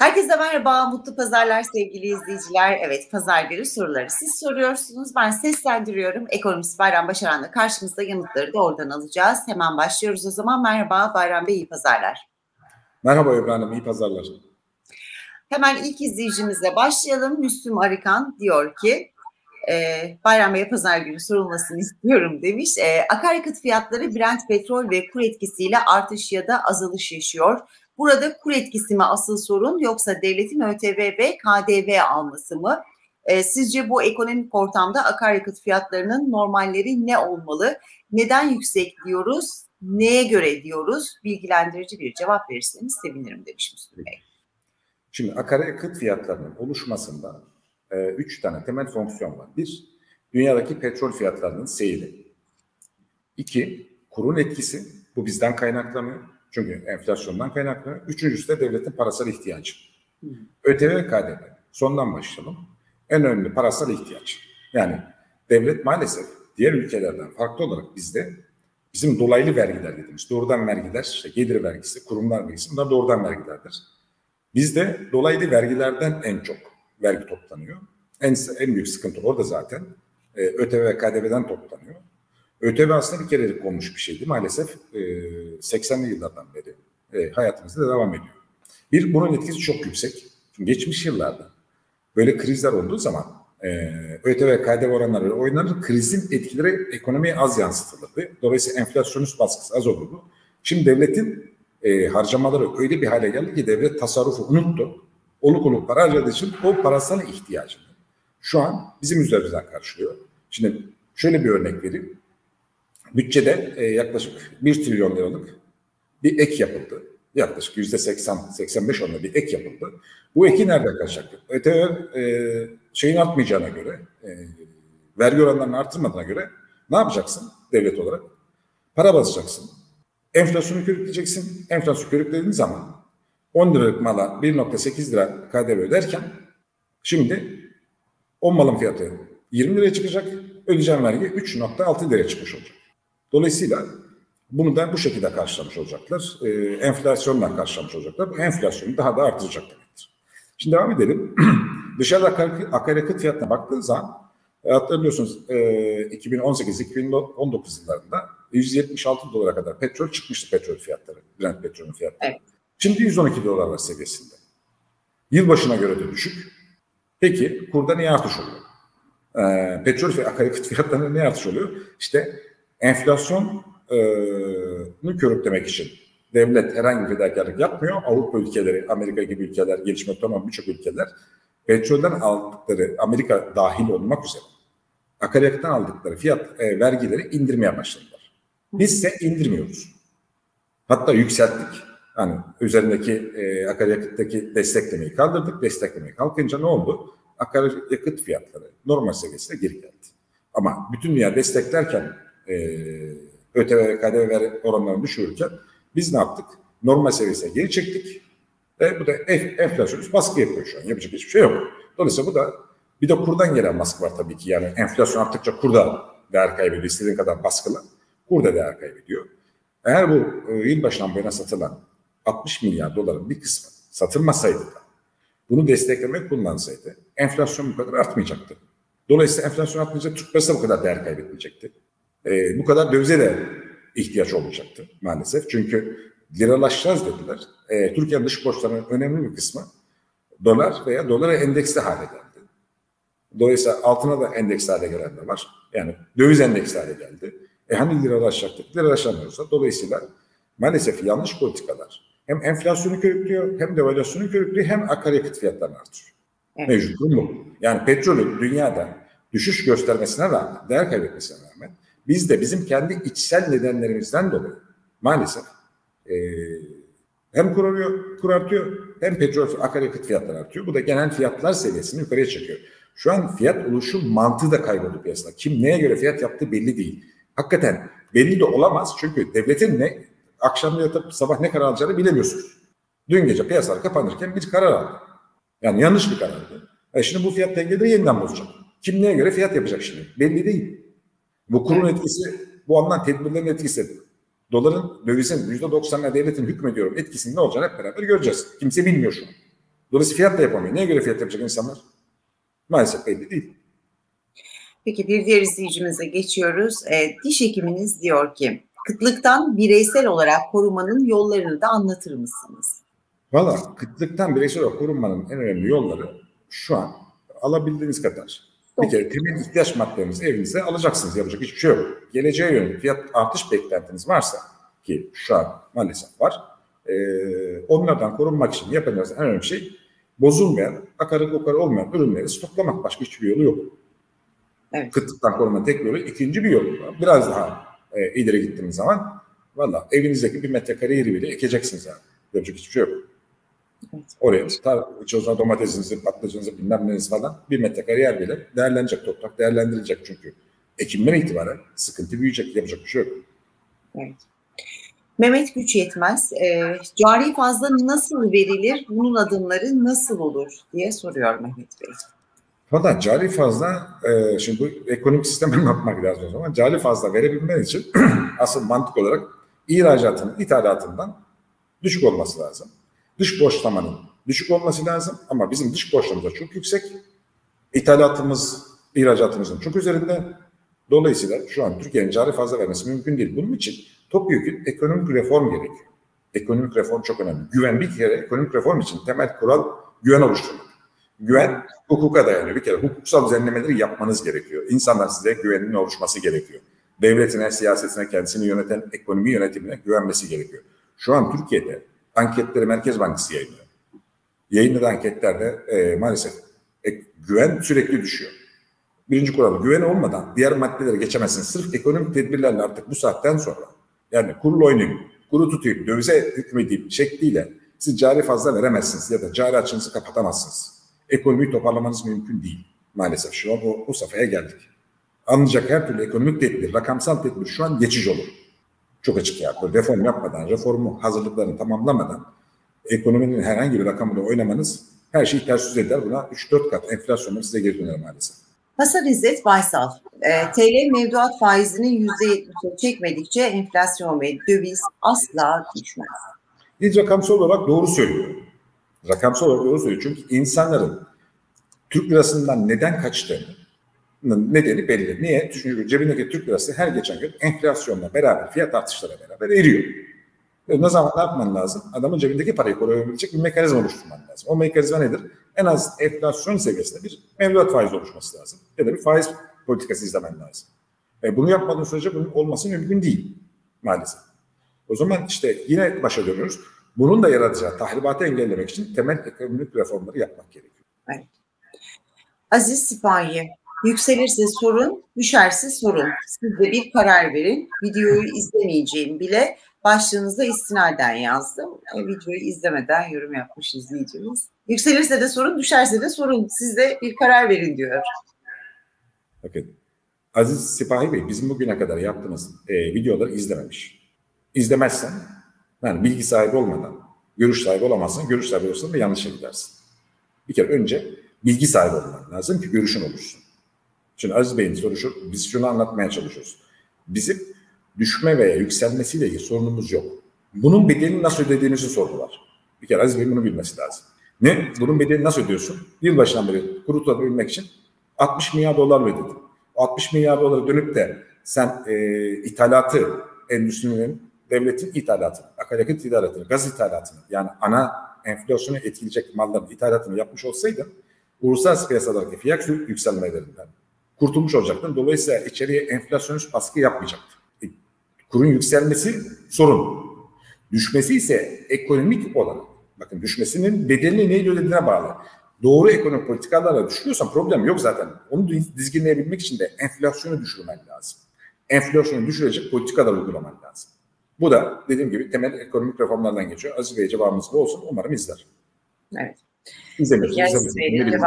Herkese merhaba, mutlu pazarlar sevgili izleyiciler. Evet, pazar günü soruları siz soruyorsunuz. Ben seslendiriyorum. Ekonomist Bayram Başaran'la karşımızda yanıtları da oradan alacağız. Hemen başlıyoruz o zaman. Merhaba Bayram Bey, iyi pazarlar. Merhaba İbrahim, iyi pazarlar. Hemen ilk izleyicimizle başlayalım. Müslüm Arıkan diyor ki, e, Bayram Bey'e pazar günü sorulmasını istiyorum demiş. E, akaryakıt fiyatları Brent petrol ve kur etkisiyle artış ya da azalış yaşıyor. Burada kur etkisi mi asıl sorun yoksa devletin ÖTV ve KDV alması mı? E, sizce bu ekonomik ortamda akaryakıt fiyatlarının normalleri ne olmalı? Neden yüksek diyoruz? Neye göre diyoruz? Bilgilendirici bir cevap verirseniz sevinirim demiş Müslüm Bey. Şimdi akaryakıt fiyatlarının oluşmasında e, üç tane temel fonksiyon var. Bir, dünyadaki petrol fiyatlarının seyri. İki, kurun etkisi. Bu bizden kaynaklanıyor. Çünkü enflasyondan kaynaklanıyor. Üçüncüsü de devletin parasal ihtiyacı. ÖTV KDV. Sondan başlayalım. En önemli parasal ihtiyaç. Yani devlet maalesef diğer ülkelerden farklı olarak bizde bizim dolaylı vergiler dediğimiz doğrudan vergiler, işte gelir vergisi, kurumlar vergisi bunlar doğrudan vergilerdir. Bizde dolaylı vergilerden en çok vergi toplanıyor. En, en büyük sıkıntı orada zaten. E, ÖTV ve KDV'den toplanıyor. ÖTV aslında bir kerelik konmuş bir şeydi. Maalesef e, 80'li yıllardan beri e, hayatımızda devam ediyor. Bir, bunun etkisi çok yüksek. Çünkü geçmiş yıllarda böyle krizler olduğu zaman e, ÖTV, KDV oranları oynanır. Krizin etkileri ekonomiye az yansıtılırdı. Dolayısıyla enflasyonist baskısı az olurdu. Şimdi devletin e, harcamaları öyle bir hale geldi ki devlet tasarrufu unuttu. Oluk oluk para harcadığı için o parasal ihtiyacını şu an bizim üzerimizden karşılıyor. Şimdi şöyle bir örnek vereyim. Bütçede e, yaklaşık 1 trilyon liralık bir ek yapıldı. Yaklaşık yüzde 80-85 oranında bir ek yapıldı. Bu eki nereden kaçacak? ÖTV e, şeyin artmayacağına göre, e, vergi oranlarını artırmadığına göre ne yapacaksın devlet olarak? Para basacaksın. Enflasyonu körükleyeceksin. Enflasyon körüklediğin zaman 10 liralık mala 1.8 lira KDV öderken şimdi o malın fiyatı 20 liraya çıkacak. Ödeyeceğim vergi 3.6 liraya çıkmış olacak. Dolayısıyla bunu da bu şekilde karşılamış olacaklar. E, enflasyonla karşılamış olacaklar. Bu enflasyonu daha da artıracak demektir. Şimdi devam edelim. Dışarıda akaryakıt fiyatına baktığı zaman e, hatırlıyorsunuz e, 2018-2019 yıllarında 176 dolara kadar petrol çıkmıştı petrol fiyatları. Brent petrolün fiyatları. Evet. Şimdi 112 dolarlar seviyesinde. Yılbaşına göre de düşük. Peki kurda niye artış oluyor? Ee, petrol ve akaryakıt fiyatlarında niye artış oluyor? İşte enflasyonu körüklemek için devlet herhangi bir fedakarlık yapmıyor. Avrupa ülkeleri, Amerika gibi ülkeler, gelişmekte olan birçok ülkeler petrolden aldıkları, Amerika dahil olmak üzere akaryakıttan aldıkları fiyat e, vergileri indirmeye başladılar. Biz ise indirmiyoruz. Hatta yükselttik. Hani üzerindeki e, akaryakıttaki desteklemeyi kaldırdık. Desteklemeyi kalkınca ne oldu? Akaryakıt fiyatları normal seviyesine geri geldi. Ama bütün dünya desteklerken e, ÖTV ve KDV oranlarını düşürürken biz ne yaptık? Normal seviyesine geri çektik. Ve bu da enflasyonist baskı yapıyor şu an. Yapacak hiçbir şey yok. Dolayısıyla bu da bir de kurdan gelen baskı var tabii ki. Yani enflasyon arttıkça kurda değer kaybediyor. İstediğin kadar baskıla. Kurda değer kaybediyor. Eğer bu e, yılbaşından bu yana satılan 60 milyar doların bir kısmı satılmasaydı da bunu desteklemek kullansaydı enflasyon bu kadar artmayacaktı. Dolayısıyla enflasyon artmayacak, Türk parası bu kadar değer kaybetmeyecekti. E, bu kadar dövize de ihtiyaç olacaktı maalesef. Çünkü liralaşacağız dediler. E, Türkiye'nin dış borçlarının önemli bir kısmı dolar veya dolara endeksli hale geldi. Dolayısıyla altına da endeksli hale gelenler var. Yani döviz endeksli hale geldi. E hani liralaşacaktık? Liralaşamıyorsa dolayısıyla maalesef yanlış politikalar hem enflasyonu körüklüyor hem devalüasyonu körüklüyor hem akaryakıt fiyatlarını artırıyor. Evet. Mevcut bu. Yani petrolün dünyada düşüş göstermesine rağmen, değer kaybetmesine rağmen biz de bizim kendi içsel nedenlerimizden dolayı maalesef e, hem kur, arıyor, kur artıyor hem petrol akaryakıt fiyatları artıyor. Bu da genel fiyatlar seviyesini yukarıya çekiyor. Şu an fiyat oluşum mantığı da kayboldu piyasada. Kim neye göre fiyat yaptığı belli değil. Hakikaten belli de olamaz çünkü devletin ne akşam yatıp sabah ne karar alacağını bilemiyorsunuz. Dün gece piyasalar kapanırken bir karar aldı. Yani yanlış bir karardı. E şimdi bu fiyat dengeleri yeniden bozacak. Kim neye göre fiyat yapacak şimdi? Belli değil. Bu kurun etkisi, bu alınan tedbirlerin etkisi. Doların, dövizin %90'ına devletin hükmediyorum etkisinin ne olacağını hep beraber göreceğiz. Kimse bilmiyor şu an. Dolayısıyla fiyat da yapamıyor. Neye göre fiyat yapacak insanlar? Maalesef belli değil. Peki bir diğer izleyicimize geçiyoruz. E, diş hekiminiz diyor ki kıtlıktan bireysel olarak korumanın yollarını da anlatır mısınız? Valla kıtlıktan bireysel olarak korunmanın en önemli yolları şu an alabildiğiniz kadar. Bir kere temel ihtiyaç maddelerinizi evinize alacaksınız. Yapacak hiçbir şey yok. Geleceğe yönelik fiyat artış beklentiniz varsa ki şu an maalesef var. E, onlardan korunmak için yapacağınız en önemli şey bozulmayan, akarı kokarı olmayan ürünleri stoklamak. Başka hiçbir yolu yok. Evet. Kıtlıktan korunma tek yolu. ikinci bir yol. Biraz daha e, ileri gittiğimiz zaman valla evinizdeki bir metrekare yeri bile ekeceksiniz abi. Yapacak hiçbir şey yok. Evet. Oraya tar çoğunluğu domatesinizi, patlıcanınızı bilmem neniz falan bir metrekare yer bile değerlenecek toprak değerlendirilecek çünkü ekimden itibaren sıkıntı büyüyecek yapacak bir şey yok. Evet. Mehmet Güç Yetmez, e, cari fazla nasıl verilir, bunun adımları nasıl olur diye soruyor Mehmet Bey. Valla cari fazla, e, şimdi bu ekonomik sisteme bakmak lazım o zaman. Cari fazla verebilmen için asıl mantık olarak ihracatının ithalatından düşük olması lazım. Dış borçlamanın düşük olması lazım ama bizim dış borçlamız da çok yüksek. İthalatımız, ihracatımızın çok üzerinde. Dolayısıyla şu an Türkiye'nin cari fazla vermesi mümkün değil. Bunun için topyekun ekonomik reform gerekiyor. Ekonomik reform çok önemli. Güven bir kere ekonomik reform için temel kural güven oluşturmak. Güven hukuka dayanıyor. Bir kere hukuksal düzenlemeleri yapmanız gerekiyor. İnsanlar size güvenin oluşması gerekiyor. Devletine, siyasetine, kendisini yöneten ekonomi yönetimine güvenmesi gerekiyor. Şu an Türkiye'de anketleri Merkez Bankası yayınlıyor. Yayınladığı anketlerde e, maalesef e, güven sürekli düşüyor. Birinci kural güven olmadan diğer maddeleri geçemezsiniz. Sırf ekonomik tedbirlerle artık bu saatten sonra yani kurul oynayayım, kuru tutayım, dövize hükmedeyim şekliyle siz cari fazla veremezsiniz ya da cari açınızı kapatamazsınız. Ekonomiyi toparlamanız mümkün değil. Maalesef şu an o, o safhaya geldik. Anlayacak her türlü ekonomik tedbir, rakamsal tedbir şu an geçici olur. Çok açık ya. Böyle reform yapmadan, reformu hazırlıklarını tamamlamadan ekonominin herhangi bir rakamıyla oynamanız her şeyi ters yüz eder. Buna 3-4 kat enflasyonla size geri döner maalesef. Hasan İzzet Baysal, e, TL mevduat faizinin %70'e çekmedikçe enflasyon ve döviz asla düşmez. Hiç rakamsal olarak doğru söylüyor. Rakamsal olarak doğru söylüyor. Çünkü insanların Türk lirasından neden kaçtığını nedeni belli. Niye? Çünkü cebindeki Türk lirası her geçen gün enflasyonla beraber, fiyat artışlara beraber eriyor. E ne zaman ne yapman lazım? Adamın cebindeki parayı koruyabilecek bir mekanizma oluşturman lazım. O mekanizma nedir? En az enflasyon seviyesinde bir mevduat faizi oluşması lazım. Ya da bir faiz politikası izlemen lazım. E bunu yapmadığın sürece bunun olması mümkün değil maalesef. O zaman işte yine başa dönüyoruz. Bunun da yaratacağı tahribatı engellemek için temel ekonomik reformları yapmak gerekiyor. Evet. Aziz Sipahi, Yükselirse sorun, düşerse sorun. Siz de bir karar verin. Videoyu izlemeyeceğim bile başlığınızda istinaden yazdım. E, videoyu izlemeden yorum yapmış izleyicimiz. Yükselirse de sorun, düşerse de sorun. Siz de bir karar verin diyor. Bakın Aziz Sipahi Bey bizim bugüne kadar yaptığımız e, videoları izlememiş. İzlemezsen yani bilgi sahibi olmadan görüş sahibi olamazsın. Görüş sahibi olursan da yanlışa gidersin. Bir kere önce bilgi sahibi olman lazım ki görüşün olursun. Şimdi Aziz Bey'in sorusu, biz şunu anlatmaya çalışıyoruz. Bizim düşme veya yükselmesiyle ilgili sorunumuz yok. Bunun bedelini nasıl ödediğimizi sordular. Bir kere Aziz Bey'in bunu bilmesi lazım. Ne? Bunun bedelini nasıl ödüyorsun? Yılbaşından beri kuru tutabilmek için 60 milyar dolar ödedim. 60 milyar dolara dönüp de sen e, ithalatı, endüstrinin, devletin ithalatını, akaryakıt ithalatını, gaz ithalatını yani ana enflasyonu etkileyecek malların ithalatını yapmış olsaydın uluslararası piyasalardaki fiyat yükselmelerinden kurtulmuş olacaktın. Dolayısıyla içeriye enflasyonist baskı yapmayacaktı. E, kurun yükselmesi sorun. Düşmesi ise ekonomik olarak, bakın düşmesinin bedelini neyle ödediğine bağlı. Doğru ekonomik politikalarla düşürüyorsan problem yok zaten. Onu dizginleyebilmek için de enflasyonu düşürmen lazım. Enflasyonu düşürecek politikalar uygulaman lazım. Bu da dediğim gibi temel ekonomik reformlardan geçiyor. Aziz Bey cevabımız bu olsun. Umarım izler. Evet. İzlemiyoruz. İzlemiyoruz.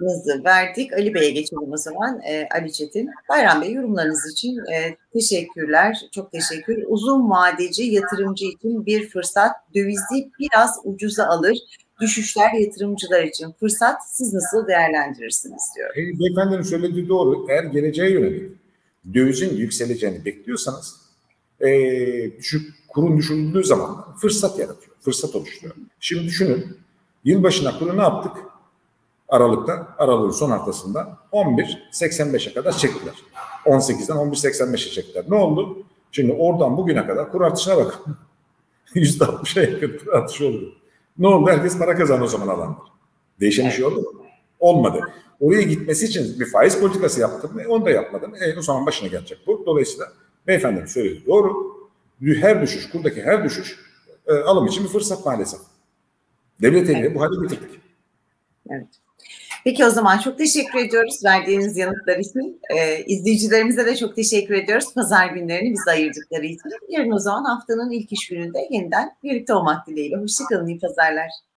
Cevabı yanıtınızı verdik. Ali Bey'e geçelim o zaman. E, Ali Çetin. Bayram Bey yorumlarınız için e, teşekkürler. Çok teşekkür. Uzun vadeci yatırımcı için bir fırsat. Dövizi biraz ucuza alır. Düşüşler yatırımcılar için fırsat. Siz nasıl değerlendirirsiniz diyor. E, beyefendinin söylediği doğru. Eğer geleceğe yönelik dövizin yükseleceğini bekliyorsanız e, düşük, kurun düşürüldüğü zaman fırsat yaratıyor. Fırsat oluşturuyor. Şimdi düşünün Yılbaşına kuru ne yaptık? Aralıkta, Aralık'ın son haftasında 11.85'e kadar çektiler. 18'den 11.85'e çektiler. Ne oldu? Şimdi oradan bugüne kadar kur artışına bak. %60'a yakın kur artışı oldu. Ne oldu? Herkes para kazandı o zaman alanlar. Değişen bir şey oldu mu? Olmadı. Oraya gitmesi için bir faiz politikası yaptım mı? Onu da yapmadım. E, o zaman başına gelecek bu. Dolayısıyla beyefendinin söylediği doğru. Her düşüş, kurdaki her düşüş e, alım için bir fırsat maalesef. Devlet evet. bu hale getirdik. Evet. Peki o zaman çok teşekkür ediyoruz verdiğiniz yanıtlar için. Ee, izleyicilerimize de çok teşekkür ediyoruz. Pazar günlerini bize ayırdıkları için. Yarın o zaman haftanın ilk iş gününde yeniden birlikte olmak dileğiyle. Hoşçakalın, iyi pazarlar.